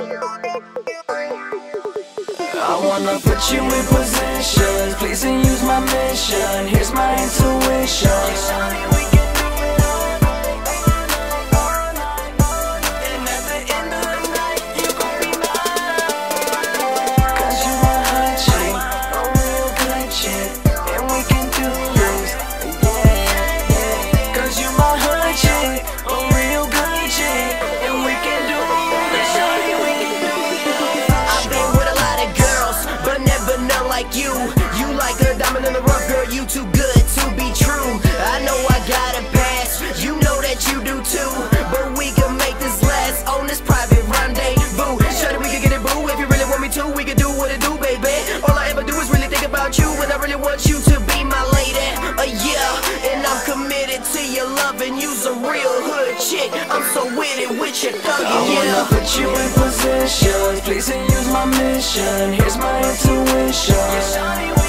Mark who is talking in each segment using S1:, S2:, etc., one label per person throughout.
S1: I wanna put you in positions Please use my mission. Here's my intuition.
S2: Like you. You like a diamond in the rough, girl. You too good to be true. I know I got a pass, you know that you do too. But we can make this last on this private rendezvous. Shut we can get it, boo. If you really want me to, we can do what it do, baby. All I ever do is really think about you, and I really want you to be my lady. Uh, yeah, and I'm committed to your love, and you's a real hood chick. I'm so with it with your thug,
S1: I wanna
S2: yeah.
S1: put you in positions Please my mission. Here's my intuition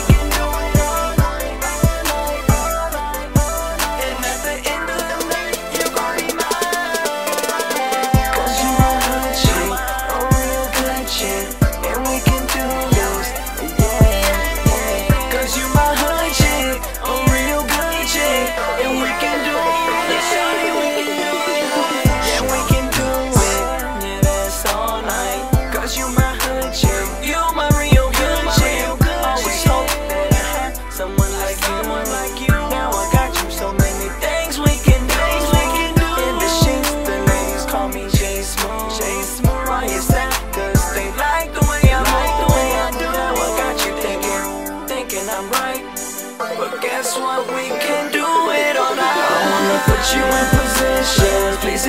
S1: But guess what, we can do it all night I wanna put you in positions Please